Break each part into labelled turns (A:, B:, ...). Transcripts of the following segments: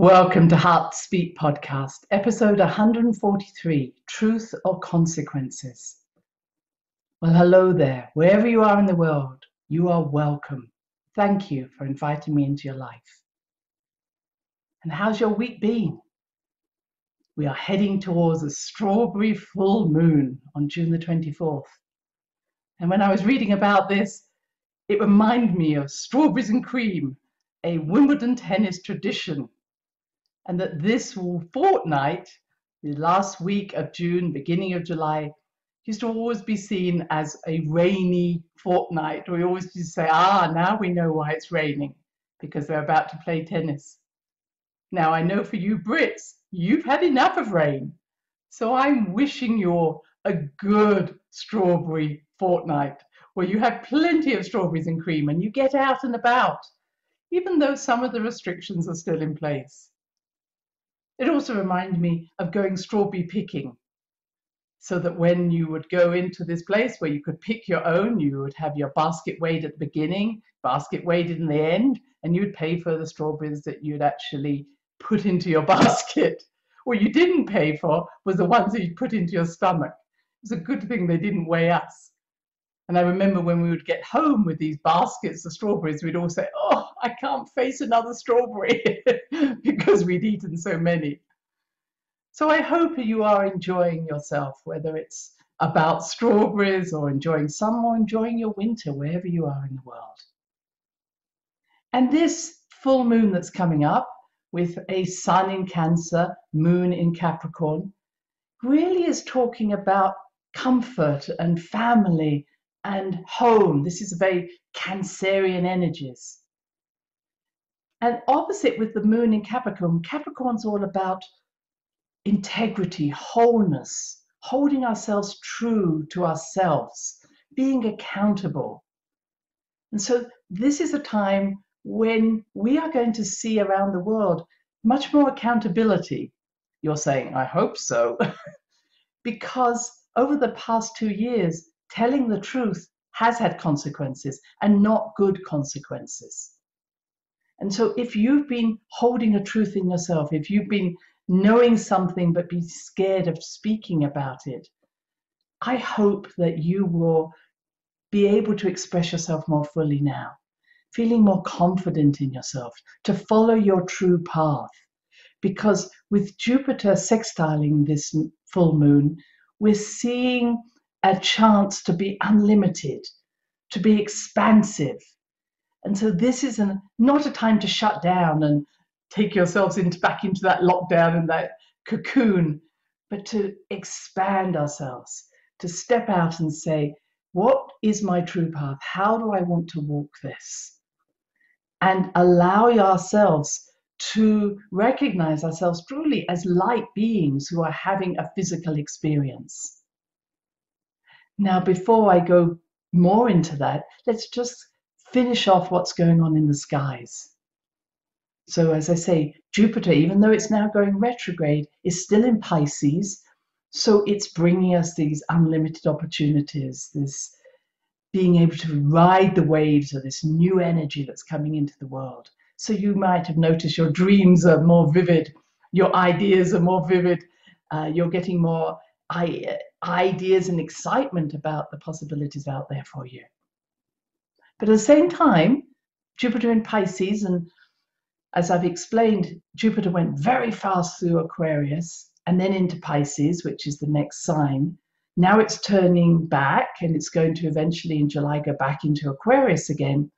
A: Welcome to Heart Speak Podcast, episode 143 Truth or Consequences. Well, hello there. Wherever you are in the world, you are welcome. Thank you for inviting me into your life. And how's your week been? We are heading towards a strawberry full moon on June the 24th. And when I was reading about this, it reminded me of strawberries and cream, a Wimbledon tennis tradition and that this fortnight, the last week of June, beginning of July, used to always be seen as a rainy fortnight. We always used to say, ah, now we know why it's raining, because they're about to play tennis. Now, I know for you Brits, you've had enough of rain. So I'm wishing you a good strawberry fortnight where you have plenty of strawberries and cream and you get out and about, even though some of the restrictions are still in place. It also reminded me of going strawberry picking. So that when you would go into this place where you could pick your own, you would have your basket weighed at the beginning, basket weighed in the end, and you would pay for the strawberries that you'd actually put into your basket. What you didn't pay for was the ones that you put into your stomach. It was a good thing they didn't weigh us. And I remember when we would get home with these baskets of strawberries, we'd all say, Oh, I can't face another strawberry because we'd eaten so many. So I hope you are enjoying yourself, whether it's about strawberries or enjoying summer or enjoying your winter, wherever you are in the world. And this full moon that's coming up with a sun in Cancer, moon in Capricorn, really is talking about comfort and family and home. This is a very Cancerian energies. And opposite with the moon in Capricorn, Capricorn's all about integrity, wholeness, holding ourselves true to ourselves, being accountable. And so this is a time when we are going to see around the world much more accountability. You're saying, I hope so. because over the past two years, telling the truth has had consequences and not good consequences. And so, if you've been holding a truth in yourself, if you've been knowing something but be scared of speaking about it, I hope that you will be able to express yourself more fully now, feeling more confident in yourself, to follow your true path. Because with Jupiter sextiling this full moon, we're seeing a chance to be unlimited, to be expansive, and so this is an, not a time to shut down and take yourselves into back into that lockdown and that cocoon, but to expand ourselves, to step out and say, what is my true path? How do I want to walk this? And allow ourselves to recognize ourselves truly as light beings who are having a physical experience. Now, before I go more into that, let's just finish off what's going on in the skies. So, as I say, Jupiter, even though it's now going retrograde, is still in Pisces. So, it's bringing us these unlimited opportunities, this being able to ride the waves of this new energy that's coming into the world. So, you might have noticed your dreams are more vivid, your ideas are more vivid, uh, you're getting more ideas and excitement about the possibilities out there for you. But at the same time, Jupiter in Pisces, and as I've explained, Jupiter went very fast through Aquarius and then into Pisces, which is the next sign. Now it's turning back and it's going to eventually in July go back into Aquarius again.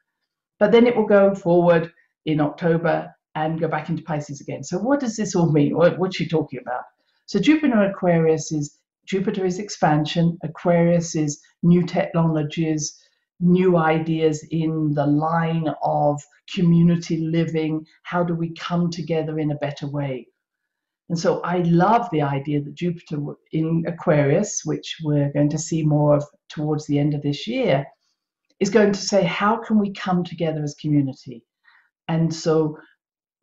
A: But then it will go forward in October and go back into Pisces again. So, what does this all mean? What, what's she talking about? So, Jupiter in Aquarius is Jupiter is expansion, Aquarius is new technologies, new ideas in the line of community living. How do we come together in a better way? And so I love the idea that Jupiter in Aquarius, which we're going to see more of towards the end of this year, is going to say, how can we come together as community? And so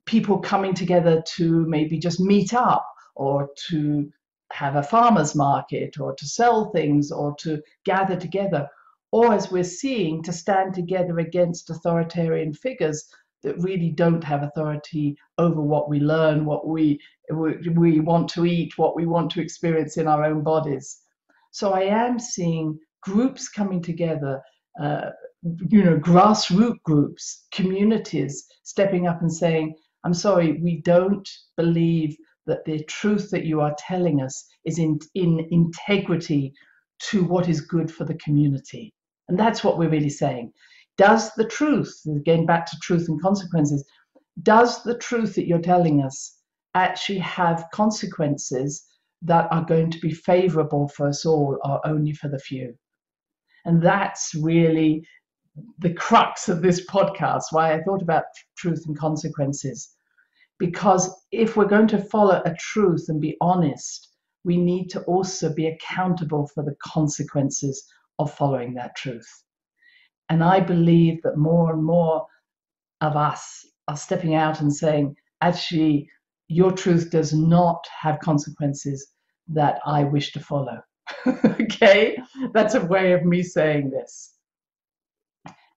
A: people coming together to maybe just meet up or to have a farmer's market or to sell things or to gather together or as we're seeing, to stand together against authoritarian figures that really don't have authority over what we learn, what we, we want to eat, what we want to experience in our own bodies. So I am seeing groups coming together, uh, you know, grassroots groups, communities stepping up and saying, I'm sorry, we don't believe that the truth that you are telling us is in, in integrity to what is good for the community. And that's what we're really saying. Does the truth, again back to truth and consequences, does the truth that you're telling us actually have consequences that are going to be favorable for us all or only for the few? And that's really the crux of this podcast, why I thought about truth and consequences. Because if we're going to follow a truth and be honest, we need to also be accountable for the consequences of following that truth. And I believe that more and more of us are stepping out and saying, actually, your truth does not have consequences that I wish to follow. okay? That's a way of me saying this.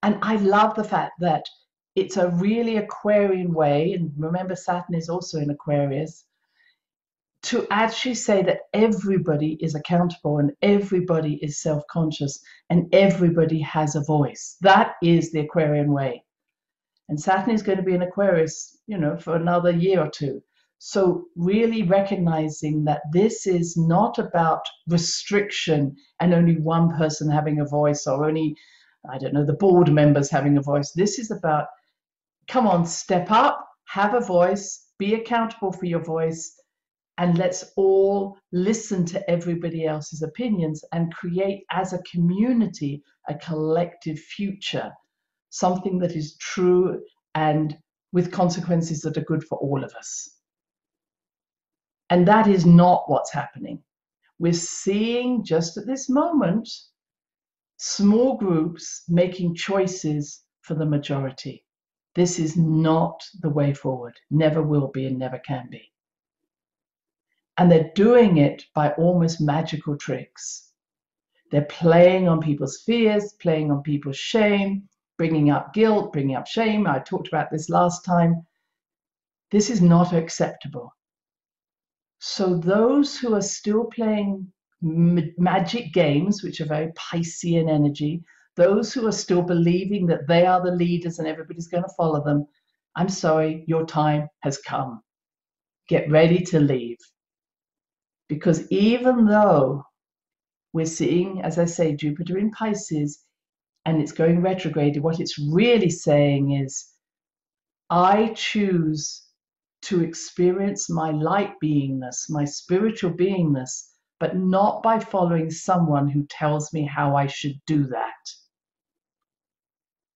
A: And I love the fact that it's a really Aquarian way, and remember, Saturn is also in Aquarius, to actually say that everybody is accountable and everybody is self conscious and everybody has a voice. That is the Aquarian way. And Saturn is going to be in Aquarius, you know, for another year or two. So, really recognizing that this is not about restriction and only one person having a voice or only, I don't know, the board members having a voice. This is about, come on, step up, have a voice, be accountable for your voice, and let's all listen to everybody else's opinions and create as a community a collective future, something that is true and with consequences that are good for all of us. And that is not what's happening. We're seeing just at this moment small groups making choices for the majority. This is not the way forward, never will be, and never can be. And they're doing it by almost magical tricks. They're playing on people's fears, playing on people's shame, bringing up guilt, bringing up shame. I talked about this last time. This is not acceptable. So, those who are still playing magic games, which are very Piscean energy, those who are still believing that they are the leaders and everybody's going to follow them, I'm sorry, your time has come. Get ready to leave. Because even though we're seeing, as I say, Jupiter in Pisces and it's going retrograde, what it's really saying is, I choose to experience my light beingness, my spiritual beingness, but not by following someone who tells me how I should do that.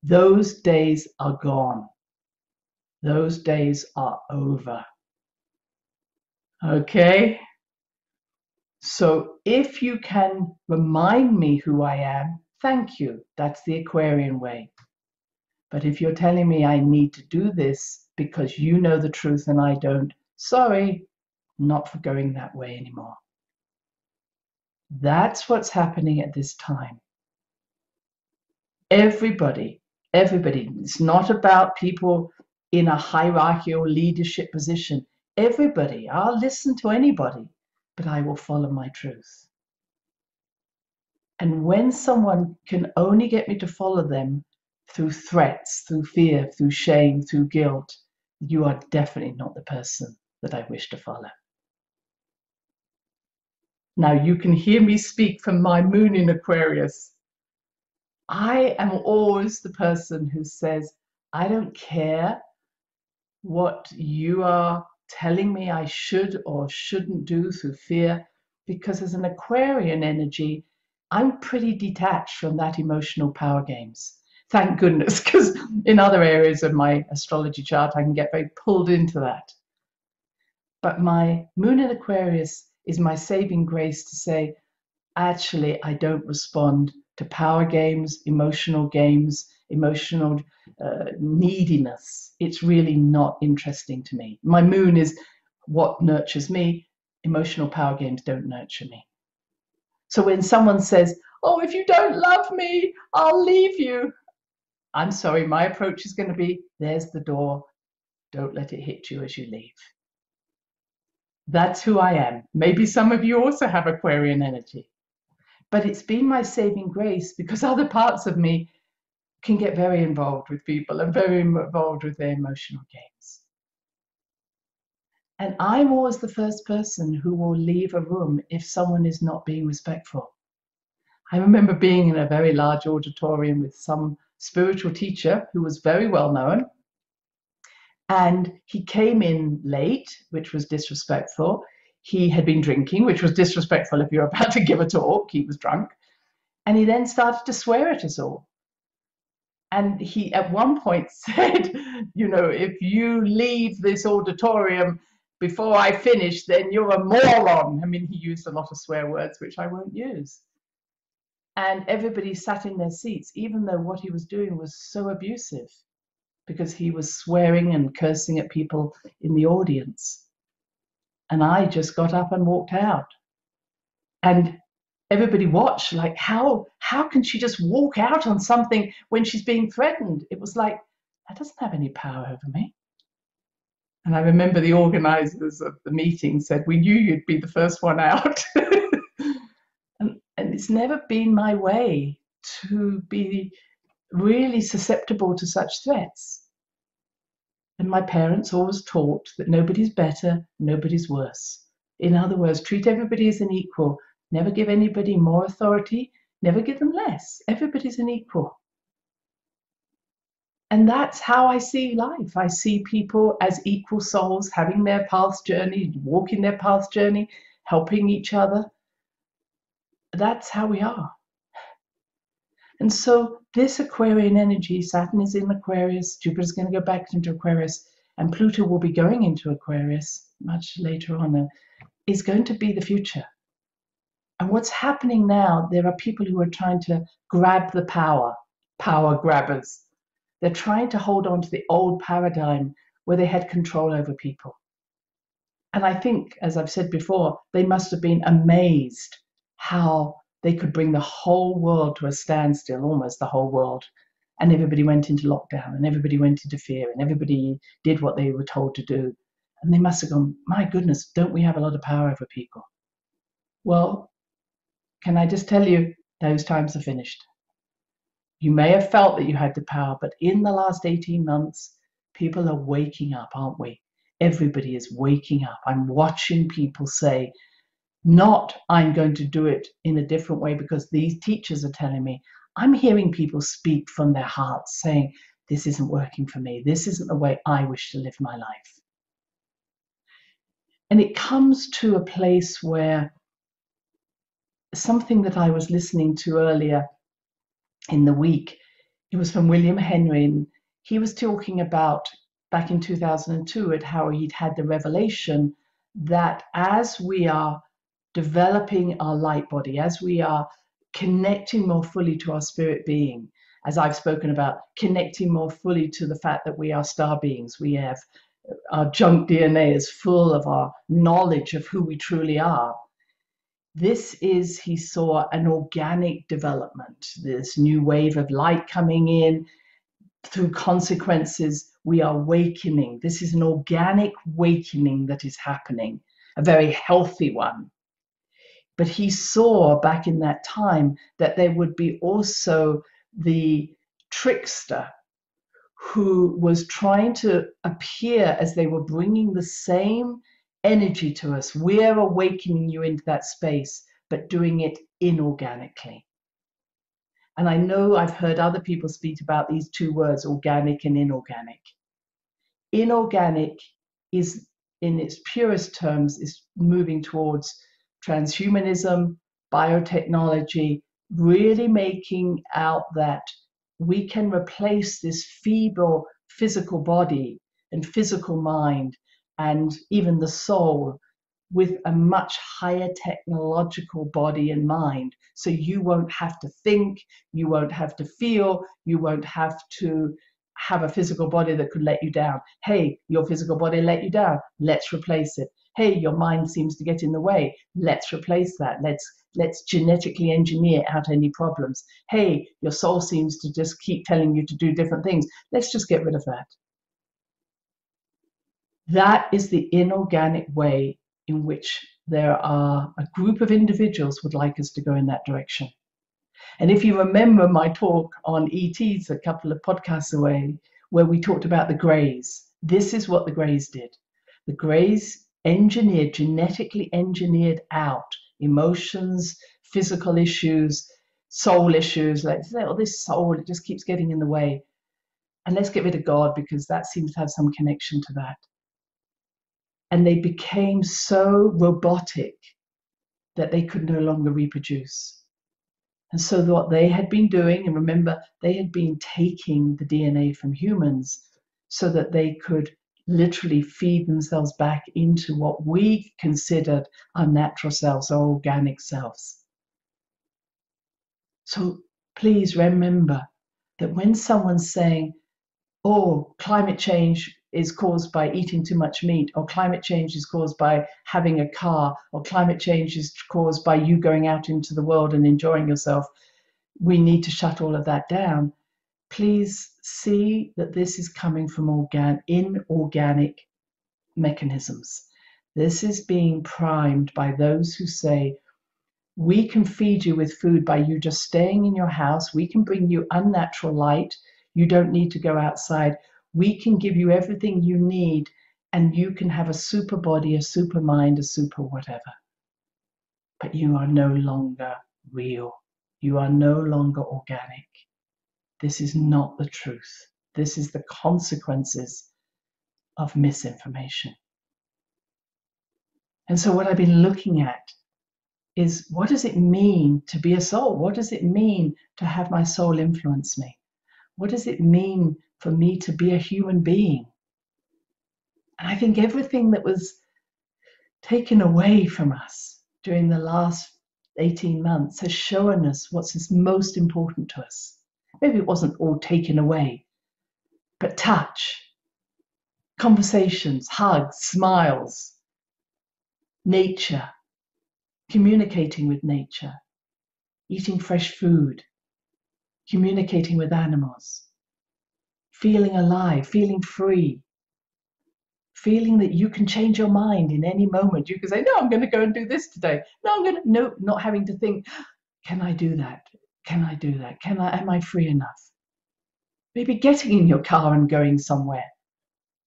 A: Those days are gone. Those days are over. Okay? So if you can remind me who I am, thank you. That's the Aquarian way. But if you're telling me I need to do this because you know the truth and I don't, sorry, not for going that way anymore. That's what's happening at this time. Everybody, everybody, it's not about people in a hierarchical leadership position. Everybody, I'll listen to anybody but I will follow my truth. And when someone can only get me to follow them through threats, through fear, through shame, through guilt, you are definitely not the person that I wish to follow. Now, you can hear me speak from my moon in Aquarius. I am always the person who says, I don't care what you are telling me I should or shouldn't do through fear, because as an Aquarian energy, I'm pretty detached from that emotional power games. Thank goodness, because in other areas of my astrology chart, I can get very pulled into that. But my moon in Aquarius is my saving grace to say, actually, I don't respond to power games, emotional games, emotional uh, neediness. It's really not interesting to me. My moon is what nurtures me. Emotional power games don't nurture me. So when someone says, Oh, if you don't love me, I'll leave you, I'm sorry, my approach is going to be there's the door. Don't let it hit you as you leave. That's who I am. Maybe some of you also have Aquarian energy. But it's been my saving grace because other parts of me can get very involved with people and very involved with their emotional games. And I'm always the first person who will leave a room if someone is not being respectful. I remember being in a very large auditorium with some spiritual teacher who was very well known. And he came in late, which was disrespectful. He had been drinking, which was disrespectful if you're about to give a talk. He was drunk. And he then started to swear at us all. And he at one point said, You know, if you leave this auditorium before I finish, then you're a moron. I mean, he used a lot of swear words, which I won't use. And everybody sat in their seats, even though what he was doing was so abusive, because he was swearing and cursing at people in the audience. And I just got up and walked out. And everybody watched, like, how, how can she just walk out on something when she's being threatened? It was like, that doesn't have any power over me. And I remember the organizers of the meeting said, We knew you'd be the first one out. and, and it's never been my way to be really susceptible to such threats. And my parents always taught that nobody's better, nobody's worse. In other words, treat everybody as an equal. Never give anybody more authority, never give them less. Everybody's an equal. And that's how I see life. I see people as equal souls having their path journey, walking their path journey, helping each other. That's how we are. And so, this Aquarian energy, Saturn is in Aquarius, Jupiter's going to go back into Aquarius, and Pluto will be going into Aquarius much later on, is going to be the future. And what's happening now, there are people who are trying to grab the power, power grabbers they're trying to hold on to the old paradigm where they had control over people. And I think, as I've said before, they must have been amazed how they could bring the whole world to a standstill, almost the whole world. And everybody went into lockdown and everybody went into fear and everybody did what they were told to do. And they must have gone, my goodness, don't we have a lot of power over people? Well, can I just tell you, those times are finished. You may have felt that you had the power, but in the last 18 months, people are waking up, aren't we? Everybody is waking up. I'm watching people say, not I'm going to do it in a different way because these teachers are telling me. I'm hearing people speak from their hearts saying, This isn't working for me. This isn't the way I wish to live my life. And it comes to a place where something that I was listening to earlier in the week. It was from William Henry, and he was talking about back in 2002 at how he'd had the revelation that as we are developing our light body, as we are connecting more fully to our spirit being, as I've spoken about, connecting more fully to the fact that we are star beings, we have uh, our junk DNA is full of our knowledge of who we truly are. This is, he saw, an organic development, this new wave of light coming in. Through consequences, we are awakening. This is an organic awakening that is happening, a very healthy one. But he saw back in that time that there would be also the trickster who was trying to appear as they were bringing the same energy to us. We're awakening you into that space, but doing it inorganically. And I know I've heard other people speak about these two words, organic and inorganic. Inorganic is, in its purest terms, is moving towards transhumanism, biotechnology, really making out that we can replace this feeble physical body and physical mind and even the soul with a much higher technological body and mind. So you won't have to think, you won't have to feel, you won't have to have a physical body that could let you down. Hey, your physical body let you down. Let's replace it. Hey, your mind seems to get in the way. Let's replace that. Let's let's genetically engineer out any problems. Hey, your soul seems to just keep telling you to do different things. Let's just get rid of that. That is the inorganic way in which there are a group of individuals would like us to go in that direction. And if you remember my talk on ETs a couple of podcasts away, where we talked about the Greys, this is what the Greys did. The Greys engineered, genetically engineered out emotions, physical issues, soul issues. Like, oh, this soul, it just keeps getting in the way. And let's get rid of God because that seems to have some connection to that. And they became so robotic that they could no longer reproduce. And so, what they had been doing, and remember, they had been taking the DNA from humans so that they could literally feed themselves back into what we considered our natural selves, our organic selves. So please remember that when someone's saying, oh, climate change is caused by eating too much meat, or climate change is caused by having a car, or climate change is caused by you going out into the world and enjoying yourself, we need to shut all of that down please see that this is coming from organ inorganic mechanisms. This is being primed by those who say, we can feed you with food by you just staying in your house. We can bring you unnatural light. You don't need to go outside. We can give you everything you need, and you can have a super body, a super mind, a super whatever. But you are no longer real. You are no longer organic. This is not the truth. This is the consequences of misinformation. And so, what I've been looking at is what does it mean to be a soul? What does it mean to have my soul influence me? What does it mean for me to be a human being? And I think everything that was taken away from us during the last 18 months has shown us what's most important to us. Maybe it wasn't all taken away, but touch, conversations, hugs, smiles, nature, communicating with nature, eating fresh food, communicating with animals, feeling alive, feeling free, feeling that you can change your mind in any moment. You can say, No, I'm going to go and do this today. No, I'm going to, no, not having to think, Can I do that? Can I do that? Can I, am I free enough? Maybe getting in your car and going somewhere,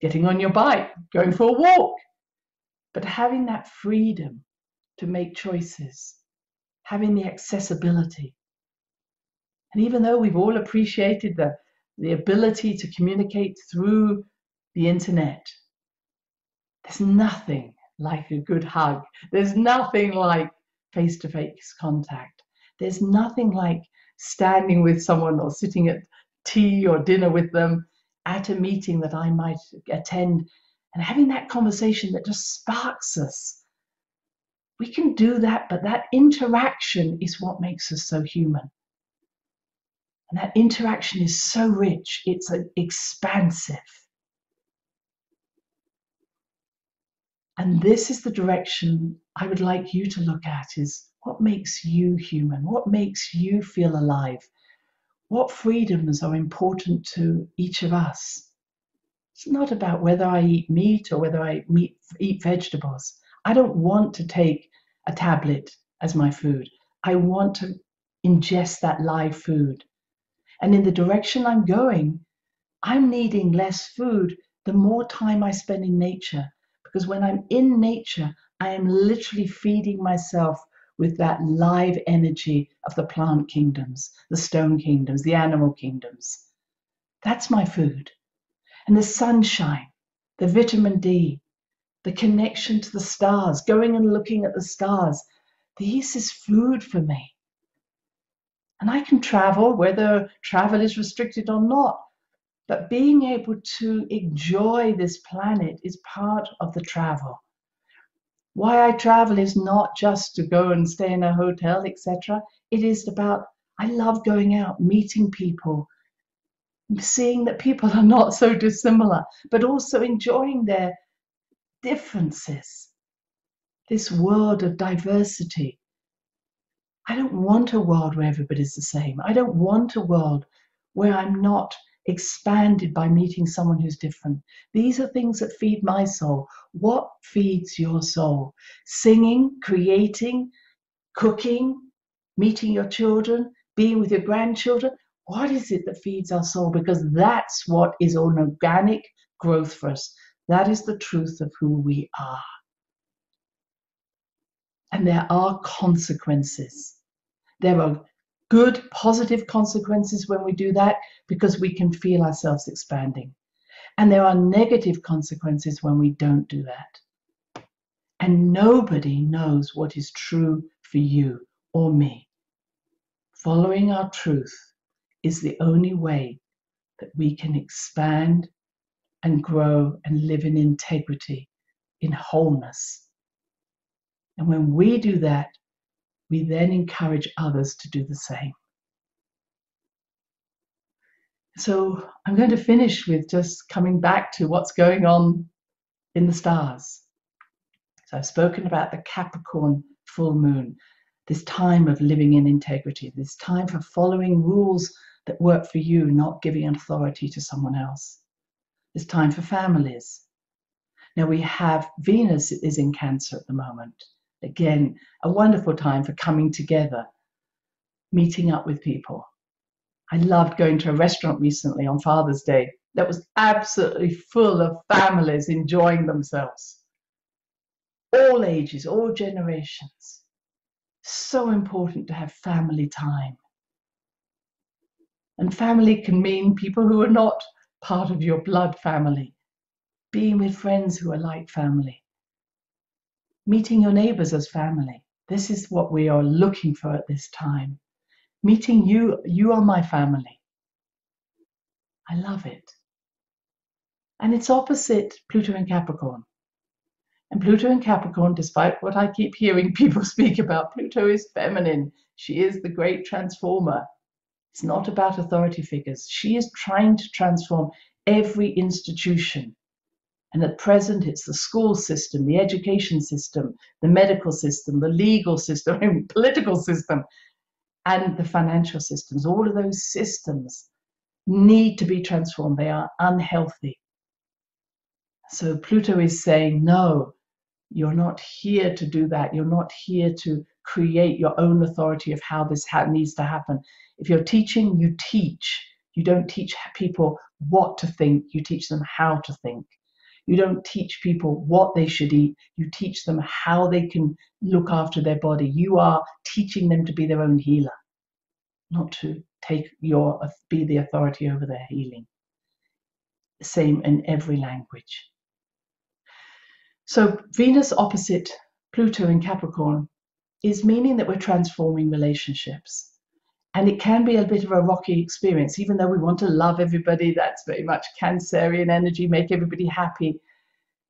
A: getting on your bike, going for a walk, but having that freedom to make choices, having the accessibility. And even though we've all appreciated the, the ability to communicate through the internet, there's nothing like a good hug. There's nothing like face to face contact. There's nothing like standing with someone or sitting at tea or dinner with them at a meeting that I might attend and having that conversation that just sparks us. We can do that, but that interaction is what makes us so human. And that interaction is so rich, it's expansive. And this is the direction I would like you to look at is what makes you human? What makes you feel alive? What freedoms are important to each of us? It's not about whether I eat meat or whether I eat vegetables. I don't want to take a tablet as my food. I want to ingest that live food. And in the direction I'm going, I'm needing less food the more time I spend in nature. Because when I'm in nature, I am literally feeding myself with that live energy of the plant kingdoms, the stone kingdoms, the animal kingdoms. That's my food. And the sunshine, the vitamin D, the connection to the stars, going and looking at the stars, this is food for me. And I can travel, whether travel is restricted or not. But being able to enjoy this planet is part of the travel. Why I travel is not just to go and stay in a hotel, etc. It is about, I love going out, meeting people, seeing that people are not so dissimilar, but also enjoying their differences. This world of diversity. I don't want a world where everybody's the same. I don't want a world where I'm not expanded by meeting someone who's different. These are things that feed my soul. What feeds your soul? Singing, creating, cooking, meeting your children, being with your grandchildren. What is it that feeds our soul? Because that's what is an organic growth for us. That is the truth of who we are. And there are consequences. There are good, positive consequences when we do that because we can feel ourselves expanding. And there are negative consequences when we don't do that. And nobody knows what is true for you or me. Following our truth is the only way that we can expand and grow and live in integrity, in wholeness. And when we do that, we then encourage others to do the same. So I'm going to finish with just coming back to what's going on in the stars. So I've spoken about the Capricorn full moon, this time of living in integrity, this time for following rules that work for you, not giving authority to someone else. This time for families. Now we have Venus is in Cancer at the moment. Again, a wonderful time for coming together, meeting up with people. I loved going to a restaurant recently on Father's Day that was absolutely full of families enjoying themselves. All ages, all generations. So important to have family time. And family can mean people who are not part of your blood family, being with friends who are like family meeting your neighbors as family. This is what we are looking for at this time. Meeting you, you are my family. I love it. And it's opposite Pluto and Capricorn. And Pluto and Capricorn, despite what I keep hearing people speak about, Pluto is feminine. She is the great transformer. It's not about authority figures. She is trying to transform every institution and at present, it's the school system, the education system, the medical system, the legal system, the political system, and the financial systems. All of those systems need to be transformed. They are unhealthy. So Pluto is saying, no, you're not here to do that. You're not here to create your own authority of how this ha- needs to happen. If you're teaching, you teach. You don't teach people what to think, you teach them how to think. You don't teach people what they should eat. You teach them how they can look after their body. You are teaching them to be their own healer, not to take your be the authority over their healing. Same in every language. So Venus opposite Pluto in Capricorn is meaning that we're transforming relationships. And it can be a bit of a rocky experience, even though we want to love everybody. That's very much Cancerian energy, make everybody happy.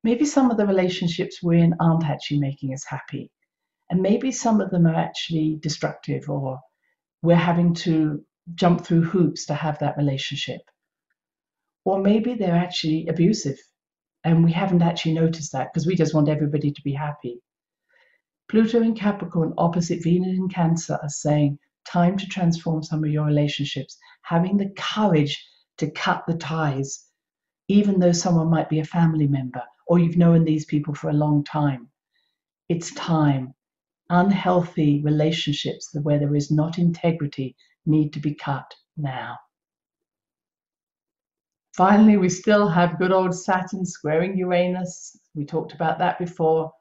A: Maybe some of the relationships we're in aren't actually making us happy. And maybe some of them are actually destructive, or we're having to jump through hoops to have that relationship. Or maybe they're actually abusive and we haven't actually noticed that because we just want everybody to be happy. Pluto in Capricorn opposite Venus in Cancer are saying, time to transform some of your relationships, having the courage to cut the ties, even though someone might be a family member or you've known these people for a long time. It's time. Unhealthy relationships where there is not integrity need to be cut now. Finally, we still have good old Saturn squaring Uranus. We talked about that before.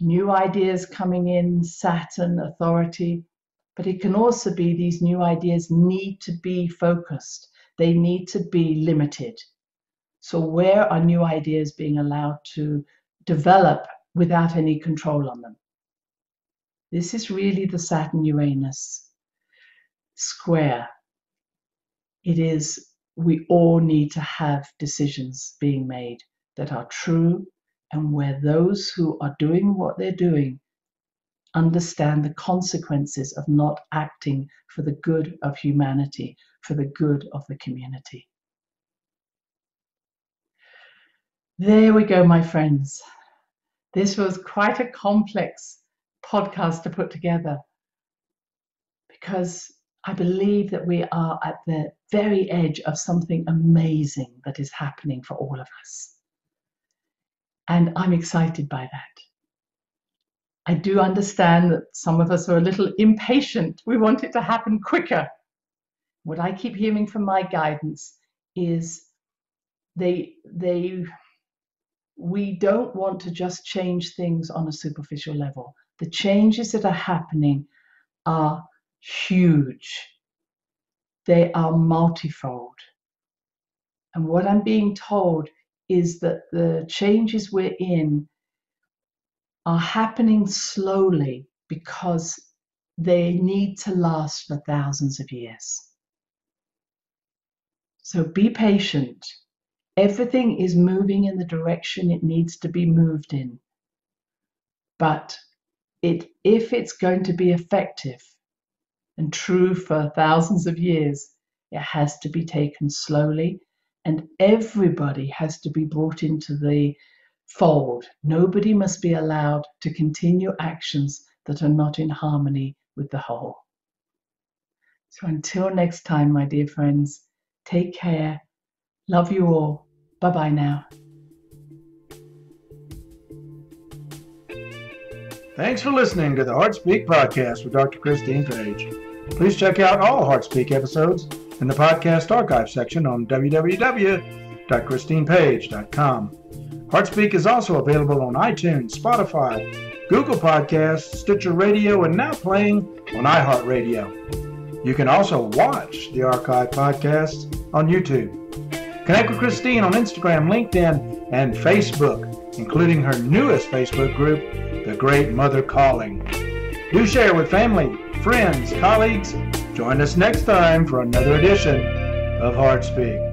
A: New ideas coming in, Saturn, authority, but it can also be these new ideas need to be focused, they need to be limited. So, where are new ideas being allowed to develop without any control on them? This is really the Saturn Uranus square. It is, we all need to have decisions being made that are true and where those who are doing what they're doing understand the consequences of not acting for the good of humanity, for the good of the community. There we go, my friends. This was quite a complex podcast to put together. because I believe that we are at the very edge of something amazing that is happening for all of us. And I'm excited by that. I do understand that some of us are a little impatient. We want it to happen quicker. What I keep hearing from my guidance is they they we don't want to just change things on a superficial level. The changes that are happening are huge. They are multifold. And what I'm being told is that the changes we're in are happening slowly because they need to last for thousands of years. So be patient. Everything is moving in the direction it needs to be moved in. But it, if it's going to be effective and true for thousands of years, it has to be taken slowly and everybody has to be brought into the fold. Nobody must be allowed to continue actions that are not in harmony with the whole. So until next time, my dear friends, take care. Love you all. Bye bye now.
B: Thanks for listening to the HeartSpeak podcast with Dr. Christine Page. Please check out all HeartSpeak episodes in the podcast archive section on www.christinepage.com. HeartSpeak is also available on iTunes, Spotify, Google Podcasts, Stitcher Radio, and now playing on iHeartRadio. You can also watch the archive podcasts on YouTube. Connect with Christine on Instagram, LinkedIn, and Facebook, including her newest Facebook group, The Great Mother Calling. Do share with family, friends, colleagues. Join us next time for another edition of HeartSpeak.